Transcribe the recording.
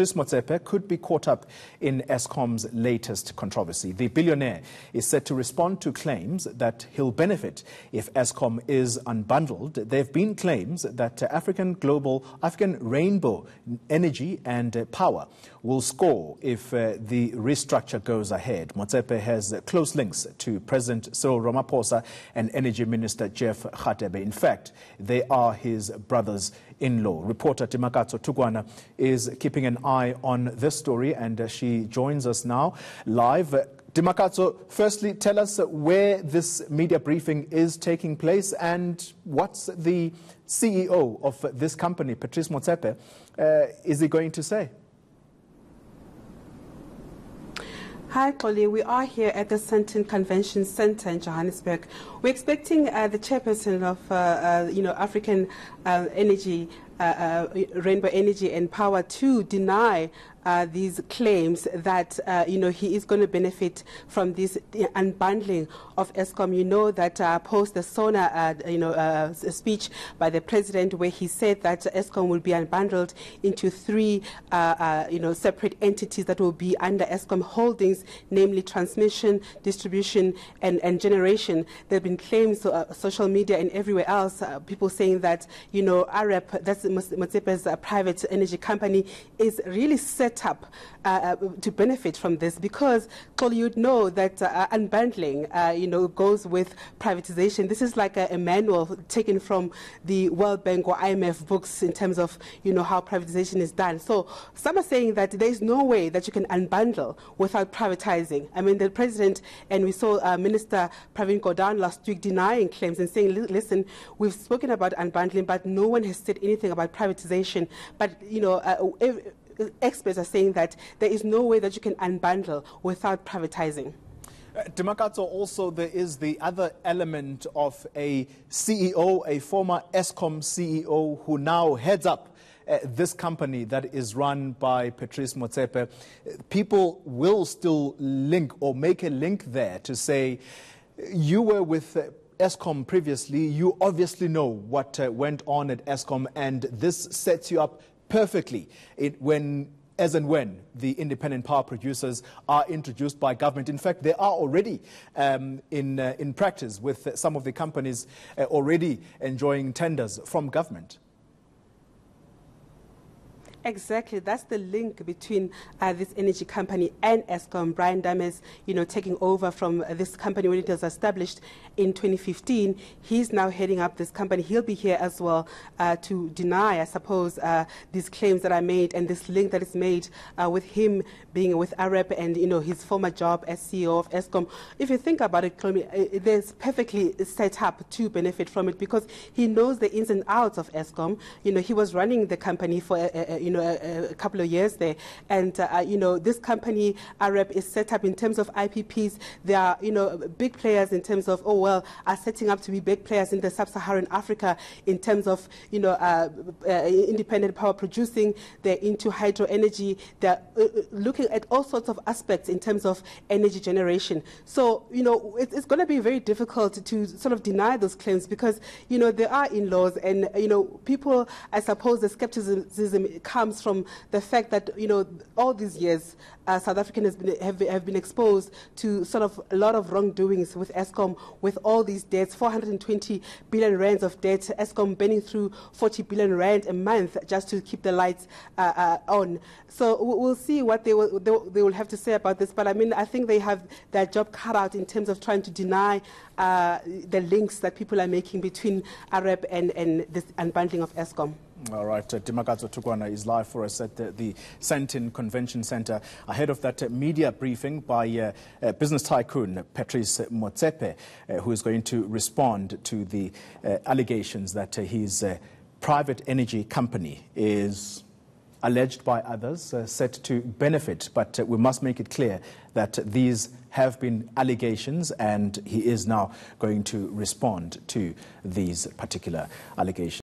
Patrice Motsepe could be caught up in Eskom's latest controversy. The billionaire is set to respond to claims that he'll benefit if Eskom is unbundled. There have been claims that African Global, African Rainbow Energy and Power will score if uh, the restructure goes ahead. Motsepe has close links to President Cyril Ramaphosa and Energy Minister Jeff Radebe. In fact, they are his brothers-in-law. Reporter Dimakatso Thugwana is keeping an eye on this story and uh, she joins us now live. Dimakatso, firstly, tell us where this media briefing is taking place and what's the CEO of this company, Patrice Motsepe, uh, is he going to say? Hi, Xoli. We are here at the Sandton Convention Center in Johannesburg. We're expecting uh, the chairperson of, uh, uh, you know, African uh, Energy, uh, uh, Rainbow Energy and Power to deny uh, these claims that uh, you know he is going to benefit from this unbundling of Eskom. You know that uh, post the SONA uh, you know uh, speech by the president where he said that Eskom will be unbundled into three uh, you know separate entities that will be under Eskom holdings, namely transmission, distribution, and, and generation. There have been claims to social media and everywhere else, people saying that you know AREP, that's Motsepe's private energy company, is really set set up uh, uh, to benefit from this because, well, you'd know that uh, unbundling, uh, you know, goes with privatization. This is like a, a, manual taken from the World Bank or IMF books in terms of, you know, how privatization is done. So some are saying that there's no way that you can unbundle without privatizing. I mean, the president and we saw uh, Minister Pravin Gordhan last week denying claims and saying, listen, we've spoken about unbundling, but no one has said anything about privatization. But, you know, uh, experts are saying that there is no way that you can unbundle without privatizing. Uh, also there is the other element of a CEO, a former Eskom CEO who now heads up uh, this company that is run by Patrice Motsepe. People will still link or make a link there to say, you were with uh, Eskom previously, you obviously know what uh, went on at Eskom, and this sets you up perfectly it, when as and when the independent power producers are introduced by government. In fact, they are already um, in, uh, in practice with some of the companies uh, already enjoying tenders from government. Exactly. That's the link between uh, this energy company and Eskom. Brian Dames, you know, taking over from uh, this company when it was established in 2015. He's now heading up this company. He'll be here as well uh, to deny, I suppose, uh, these claims that are made and this link that is made uh, with him being with AREP and, you know, his former job as CEO of Eskom. If you think about it, there's perfectly set up to benefit from it because he knows the ins and outs of Eskom. You know, he was running the company for, you you know, a, a couple of years there. And, uh, uh you know, this company, AREP, is set up in terms of IPPs. They are, you know, big players in terms of, oh, well, are setting up to be big players in the sub-Saharan Africa in terms of, you know, uh, uh, independent power producing. They're into hydro energy. They're uh, looking at all sorts of aspects in terms of energy generation. So, you know, it, it's going to be very difficult to sort of deny those claims because, you know, there are in-laws and, you know, people, I suppose the skepticism comes comes from the fact that, you know, all these years, uh, South African has been, have, have been exposed to sort of a lot of wrongdoings with Eskom, with all these debts, 420 billion rands of debt, Eskom burning through 40 billion rand a month just to keep the lights uh, uh, on. So we'll see what they will, they will have to say about this. But I mean, I think they have their job cut out in terms of trying to deny uh, the links that people are making between AREP and, and this unbundling of Eskom. All right, uh, Dimakatso Thugwana is live for us at the, the Sandton Convention Center ahead of that uh, media briefing by uh, uh, business tycoon Patrice Motsepe, uh, who is going to respond to the uh, allegations that his private energy company is alleged by others, uh, set to benefit. But uh, we must make it clear that these have been allegations, and he is now going to respond to these particular allegations.